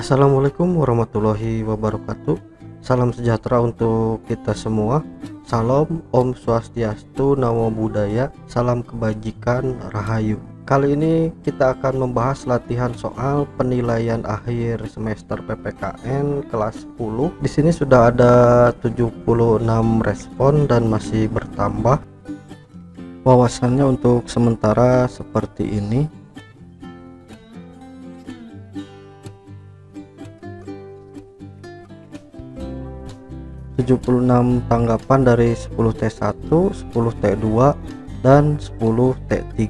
Assalamualaikum warahmatullahi wabarakatuh. Salam sejahtera untuk kita semua. Salam Om Swastiastu Namo Buddhaya Salam kebajikan Rahayu. Kali ini kita akan membahas latihan soal penilaian akhir semester PPKN kelas 10 Di sini sudah ada 76 respon dan masih bertambah Wawasannya untuk sementara seperti ini 76 tanggapan dari 10 T1, 10 T2, dan 10 T3.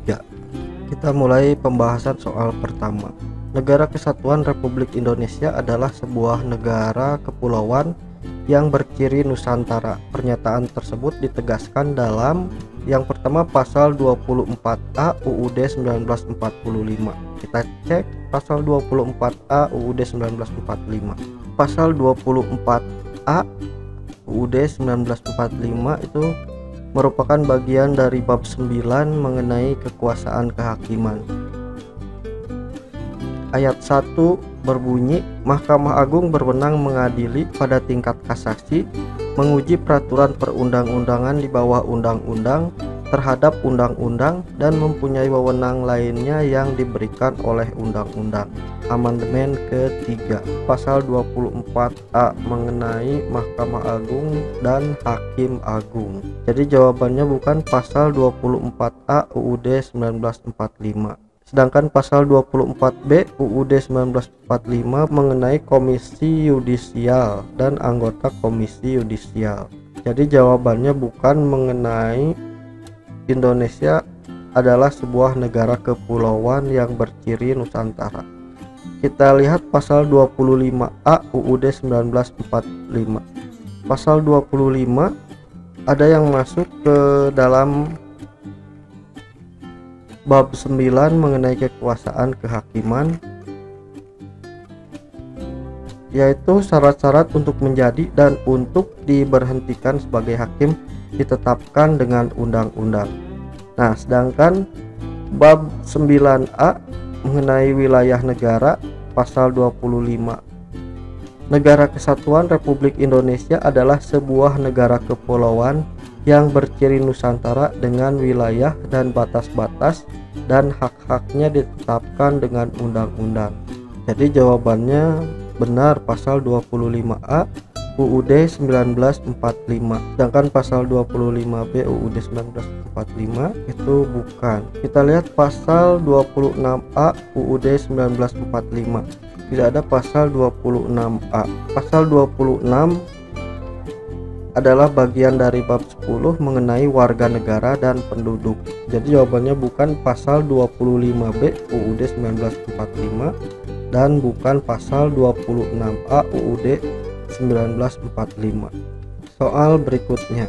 Kita mulai pembahasan soal pertama. Negara Kesatuan Republik Indonesia adalah sebuah negara kepulauan yang berciri Nusantara. Pernyataan tersebut ditegaskan dalam yang pertama pasal 24A UUD 1945. Kita cek pasal 24A UUD 1945. Pasal 24A UUD 1945 itu merupakan bagian dari bab 9 mengenai kekuasaan kehakiman. Ayat 1 berbunyi, Mahkamah Agung berwenang mengadili pada tingkat kasasi, menguji peraturan perundang-undangan di bawah undang-undang terhadap undang-undang dan mempunyai wewenang lainnya yang diberikan oleh undang-undang. Amandemen ketiga pasal 24A mengenai Mahkamah Agung dan Hakim Agung. Jadi jawabannya bukan pasal 24A UUD 1945. Sedangkan pasal 24B UUD 1945 mengenai Komisi Yudisial dan anggota Komisi Yudisial. Jadi jawabannya bukan mengenai Indonesia adalah sebuah negara kepulauan yang berciri Nusantara. Kita lihat pasal 25A UUD 1945. Pasal 25 ada yang masuk ke dalam bab 9 mengenai kekuasaan kehakiman yaitu syarat-syarat untuk menjadi dan untuk diberhentikan sebagai hakim ditetapkan dengan undang-undang. Nah, sedangkan bab 9A mengenai wilayah negara pasal 25 Negara Kesatuan Republik Indonesia adalah sebuah negara kepulauan yang berciri Nusantara dengan wilayah dan batas-batas dan hak-haknya ditetapkan dengan undang-undang. Jadi jawabannya benar pasal 25A UUD 1945 sedangkan pasal 25B UUD 1945 itu bukan. Kita lihat pasal 26A UUD 1945 tidak ada pasal 26A pasal 26 adalah bagian dari bab 10 mengenai warga negara dan penduduk. Jadi jawabannya bukan pasal 25B UUD 1945 dan bukan pasal 26A UUD 1945. Soal berikutnya.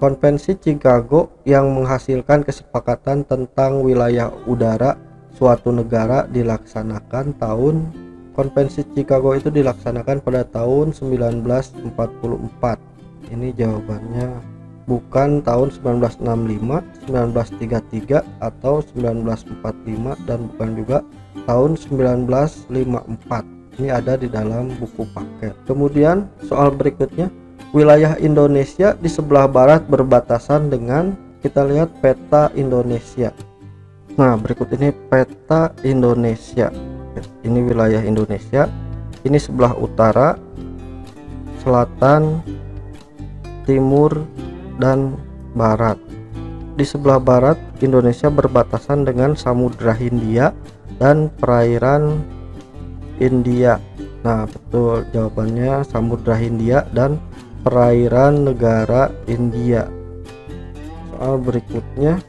Konvensi Chicago yang menghasilkan kesepakatan tentang wilayah udara suatu negara dilaksanakan tahun Konvensi Chicago itu dilaksanakan pada tahun 1944. Ini jawabannya bukan tahun 1965, 1933 atau 1945 dan bukan juga tahun 1954 ini ada di dalam buku paket. Kemudian soal berikutnya wilayah Indonesia di sebelah barat berbatasan dengan kita lihat peta Indonesia. Nah berikut ini peta Indonesia. Ini wilayah Indonesia. Ini sebelah utara selatan timur dan barat. Di sebelah barat Indonesia berbatasan dengan Samudra Hindia dan perairan India. Nah betul jawabannya Samudra Hindia dan perairan negara India. Soal berikutnya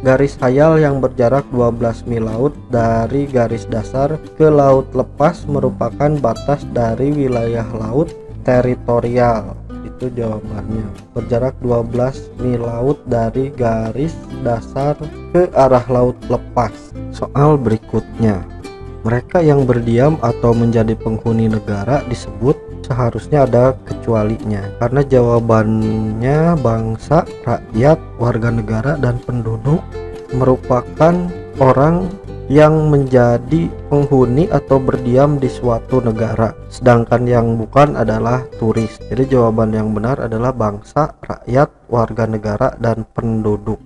garis hayal yang berjarak 12 mil laut dari garis dasar ke laut lepas merupakan batas dari wilayah laut teritorial. Itu jawabannya. Berjarak 12 mil laut dari garis dasar ke arah laut lepas. Soal berikutnya mereka yang berdiam atau menjadi penghuni negara disebut seharusnya ada kecualinya karena jawabannya bangsa, rakyat, warga negara dan penduduk merupakan orang yang menjadi penghuni atau berdiam di suatu negara sedangkan yang bukan adalah turis. Jadi jawaban yang benar adalah bangsa, rakyat, warga negara, dan penduduk.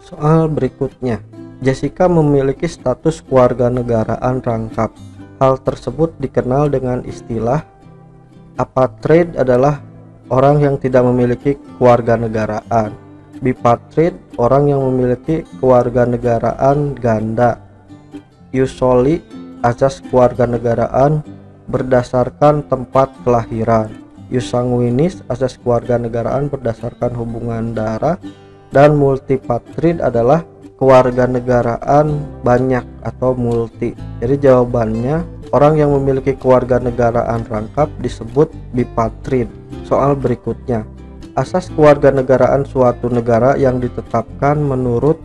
Soal berikutnya Jessica memiliki status keluarga negaraan rangkap. Hal tersebut dikenal dengan istilah apatrid adalah orang yang tidak memiliki keluarga negaraan bipatrid orang yang memiliki keluarga negaraan ganda. Yusoli asas kewarganegaraan berdasarkan tempat kelahiran. Yusangwinis asas kewarganegaraan berdasarkan hubungan darah. Dan multipatrid adalah kewarganegaraan banyak atau multi. Jadi jawabannya orang yang memiliki kewarganegaraan rangkap disebut bipatrid. Soal berikutnya, asas kewarganegaraan suatu negara yang ditetapkan menurut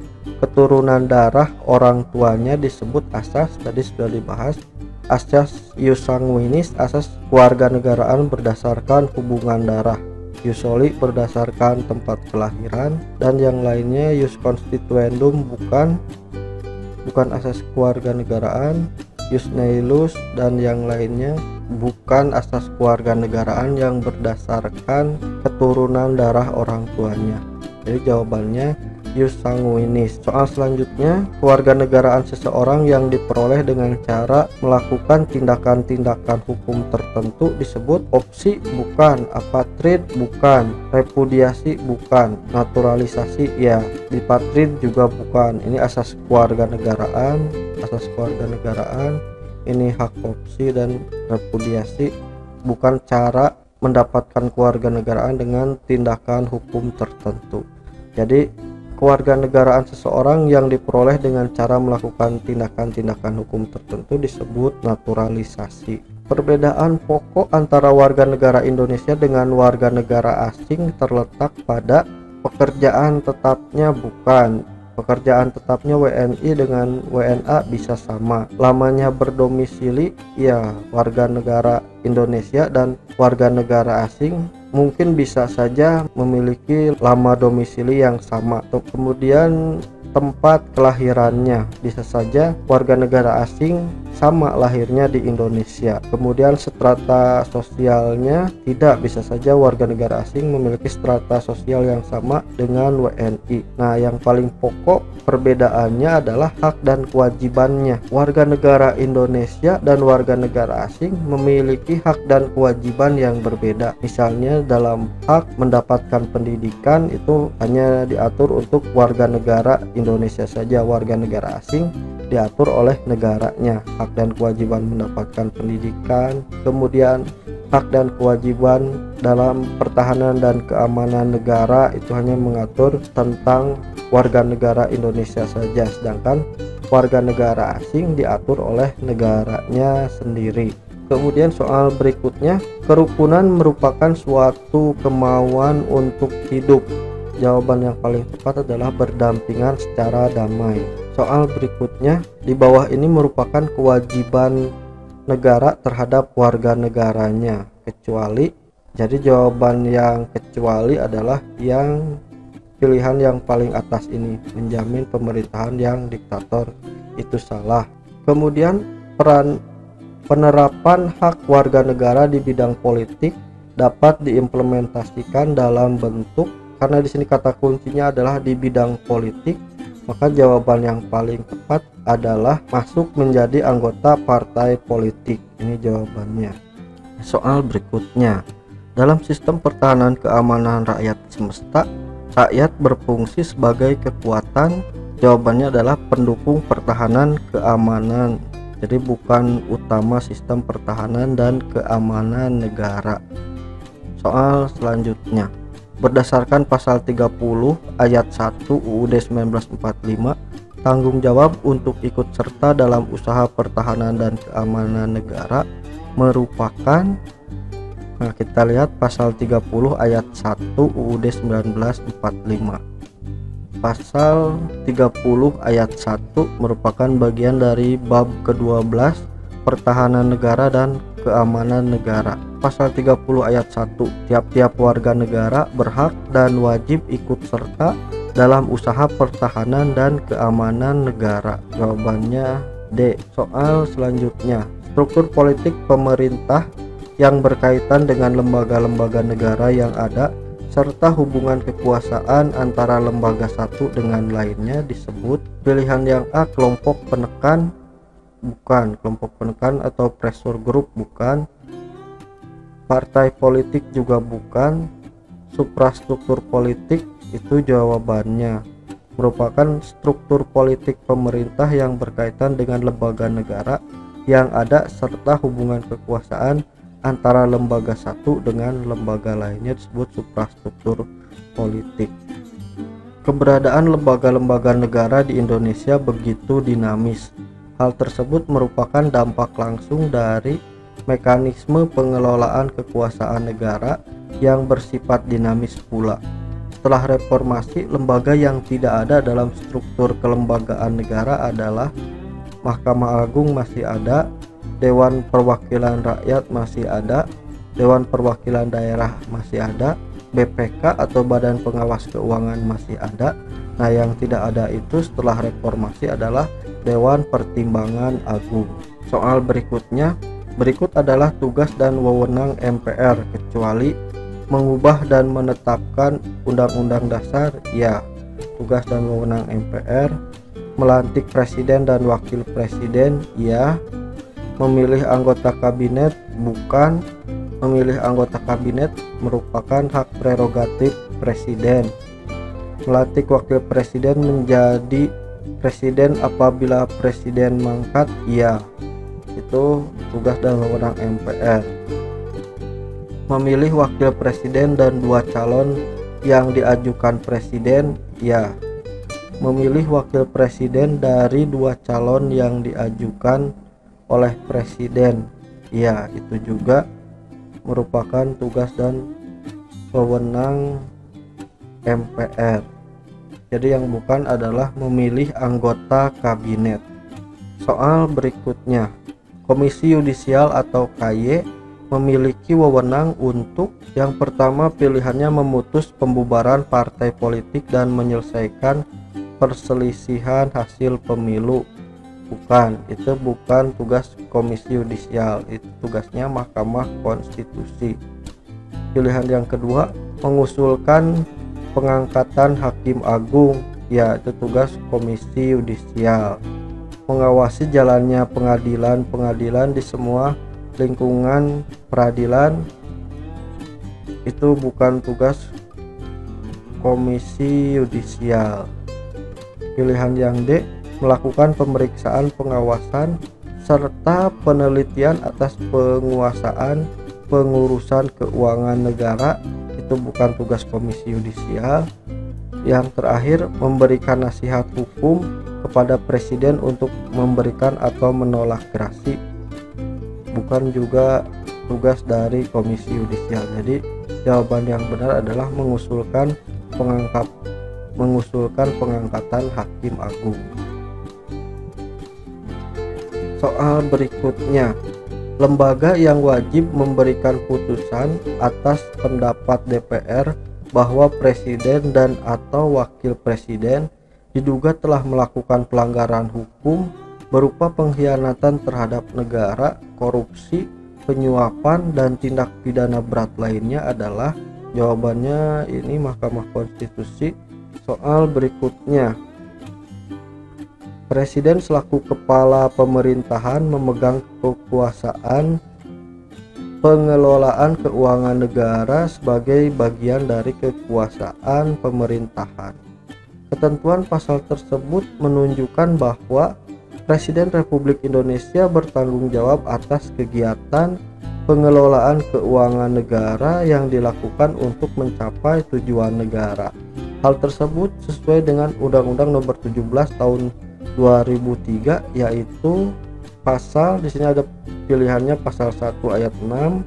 keturunan darah orang tuanya disebut asas tadi sudah dibahas asas Yusangwinis asas keluarga negaraan berdasarkan hubungan darah Yusoli berdasarkan tempat kelahiran dan yang lainnya Yus Constituendum bukan bukan asas keluarga negaraan Yus Nailus dan yang lainnya bukan asas keluarga negaraan yang berdasarkan keturunan darah orang tuanya. Jadi jawabannya Yus sanguinis. Soal selanjutnya, keluarga negaraan seseorang yang diperoleh dengan cara melakukan tindakan-tindakan hukum tertentu disebut opsi bukan, apatrid bukan, repudiasi bukan, naturalisasi ya, dipatrid juga bukan. Ini asas keluarga negaraan, asas keluarga negaraan, ini hak opsi dan repudiasi bukan cara mendapatkan keluarga negaraan dengan tindakan hukum tertentu. Jadi kewarganegaraan seseorang yang diperoleh dengan cara melakukan tindakan-tindakan hukum tertentu disebut naturalisasi. Perbedaan pokok antara warga negara Indonesia dengan warga negara asing terletak pada pekerjaan tetapnya bukan pekerjaan tetapnya WNI dengan WNA bisa sama lamanya berdomisili ya warga negara Indonesia dan warga negara asing mungkin bisa saja memiliki lama domisili yang sama. Kemudian tempat kelahirannya. Bisa saja warga negara asing sama lahirnya di Indonesia. Kemudian strata sosialnya tidak. Bisa saja warga negara asing memiliki strata sosial yang sama dengan WNI nah yang paling pokok perbedaannya adalah hak dan kewajibannya. Warga negara Indonesia dan warga negara asing memiliki hak dan kewajiban yang berbeda. Misalnya dalam hak mendapatkan pendidikan itu hanya diatur untuk warga negara Indonesia Indonesia saja warga negara asing diatur oleh negaranya. Hak dan kewajiban mendapatkan pendidikan kemudian hak dan kewajiban dalam pertahanan dan keamanan negara itu hanya mengatur tentang warga negara Indonesia saja. Sedangkan warga negara asing diatur oleh negaranya sendiri. Kemudian soal berikutnya, kerukunan merupakan suatu kemauan untuk hidup Jawaban yang paling tepat adalah berdampingan secara damai. Soal berikutnya, di bawah ini merupakan kewajiban negara terhadap warga negaranya, kecuali jadi jawaban yang kecuali adalah yang pilihan yang paling atas ini menjamin pemerintahan yang diktator itu salah. Kemudian peran penerapan hak warga negara di bidang politik dapat diimplementasikan dalam bentuk karena di sini kata kuncinya adalah di bidang politik, maka jawaban yang paling tepat adalah masuk menjadi anggota partai politik. Ini jawabannya. Soal berikutnya, dalam sistem pertahanan keamanan rakyat semesta, rakyat berfungsi sebagai kekuatan. Jawabannya adalah pendukung pertahanan keamanan. Jadi bukan utama sistem pertahanan dan keamanan negara. Soal selanjutnya Berdasarkan pasal 30 ayat 1 UUD 1945, tanggung jawab untuk ikut serta dalam usaha pertahanan dan keamanan negara merupakan Nah, kita lihat pasal 30 ayat 1 UUD 1945. Pasal 30 ayat 1 merupakan bagian dari bab ke-12 pertahanan negara dan keamanan negara. Pasal 30 ayat 1, tiap-tiap warga negara berhak dan wajib ikut serta dalam usaha pertahanan dan keamanan negara. Jawabannya D. Soal selanjutnya, struktur politik pemerintah yang berkaitan dengan lembaga-lembaga negara yang ada serta hubungan kekuasaan antara lembaga satu dengan lainnya disebut pilihan yang A kelompok penekan bukan kelompok penekan atau pressure group bukan partai politik juga bukan suprastruktur politik itu jawabannya merupakan struktur politik pemerintah yang berkaitan dengan lembaga negara yang ada serta hubungan kekuasaan antara lembaga satu dengan lembaga lainnya disebut suprastruktur politik. Keberadaan lembaga-lembaga negara di Indonesia begitu dinamis. Hal tersebut merupakan dampak langsung dari mekanisme pengelolaan kekuasaan negara yang bersifat dinamis pula. Setelah reformasi, lembaga yang tidak ada dalam struktur kelembagaan negara adalah Mahkamah Agung masih ada, Dewan Perwakilan Rakyat masih ada, Dewan Perwakilan Daerah masih ada, BPK atau Badan Pengawas Keuangan masih ada. Nah, yang tidak ada itu setelah reformasi adalah Dewan Pertimbangan Agung. Soal berikutnya, berikut adalah tugas dan wewenang MPR kecuali mengubah dan menetapkan undang-undang dasar ya. Tugas dan wewenang MPR melantik presiden dan wakil presiden ya. Memilih anggota kabinet bukan. Memilih anggota kabinet merupakan hak prerogatif presiden. Melantik wakil presiden menjadi presiden apabila presiden mangkat ya itu tugas dan wewenang MPR memilih wakil presiden dan dua calon yang diajukan presiden ya memilih wakil presiden dari dua calon yang diajukan oleh presiden. Ya, itu juga merupakan tugas dan wewenang MPR. Jadi yang bukan adalah memilih anggota kabinet. Soal berikutnya, Komisi Yudisial atau KY memiliki wewenang untuk yang pertama pilihannya memutus pembubaran partai politik dan menyelesaikan perselisihan hasil pemilu. Bukan itu bukan tugas komisi yudisial itu tugasnya mahkamah konstitusi. Pilihan yang kedua mengusulkan pengangkatan hakim agung ya itu tugas komisi yudisial. Mengawasi jalannya pengadilan-pengadilan di semua lingkungan peradilan. Itu bukan tugas komisi yudisial. Pilihan yang D melakukan pemeriksaan pengawasan serta penelitian atas penguasaan pengurusan keuangan negara itu bukan tugas komisi yudisial. Yang terakhir memberikan nasihat hukum kepada presiden untuk memberikan atau menolak gerasi. Bukan juga tugas dari komisi yudisial. Jadi jawaban yang benar adalah mengusulkan pengangkat mengusulkan pengangkatan hakim agung. Soal berikutnya, lembaga yang wajib memberikan putusan atas pendapat DPR bahwa presiden dan atau wakil presiden diduga telah melakukan pelanggaran hukum berupa pengkhianatan terhadap negara, korupsi, penyuapan dan tindak pidana berat lainnya adalah jawabannya ini Mahkamah Konstitusi Soal berikutnya, Presiden selaku kepala pemerintahan memegang kekuasaan pengelolaan keuangan negara sebagai bagian dari kekuasaan pemerintahan. Ketentuan pasal tersebut menunjukkan bahwa Presiden Republik Indonesia bertanggung jawab atas kegiatan pengelolaan keuangan negara yang dilakukan untuk mencapai tujuan negara. Hal tersebut sesuai dengan Undang-Undang Nomor 17 Tahun 2003 yaitu pasal di sini ada pilihannya pasal 1 ayat 6,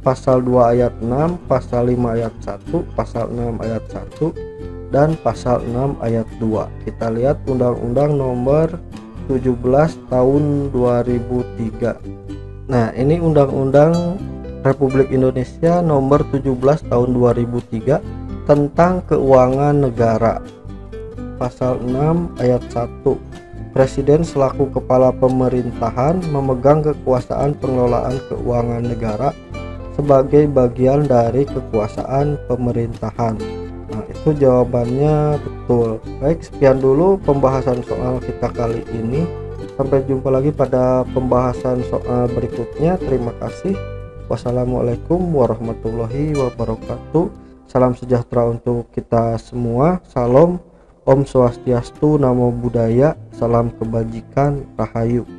pasal 2 ayat 6, pasal 5 ayat 1, pasal 6 ayat 1 dan pasal 6 ayat 2. Kita lihat Undang-Undang Nomor 17 Tahun 2003. Nah, ini Undang-Undang Republik Indonesia Nomor 17 Tahun 2003 tentang keuangan negara pasal 6 ayat 1 Presiden selaku kepala pemerintahan memegang kekuasaan pengelolaan keuangan negara sebagai bagian dari kekuasaan pemerintahan. Nah, itu jawabannya betul. Baik, sekian dulu pembahasan soal kita kali ini. Sampai jumpa lagi pada pembahasan soal berikutnya. Terima kasih. Wassalamualaikum warahmatullahi wabarakatuh. Salam sejahtera untuk kita semua. Salam Om Swastiastu, Namo Buddhaya, salam kebajikan, rahayu.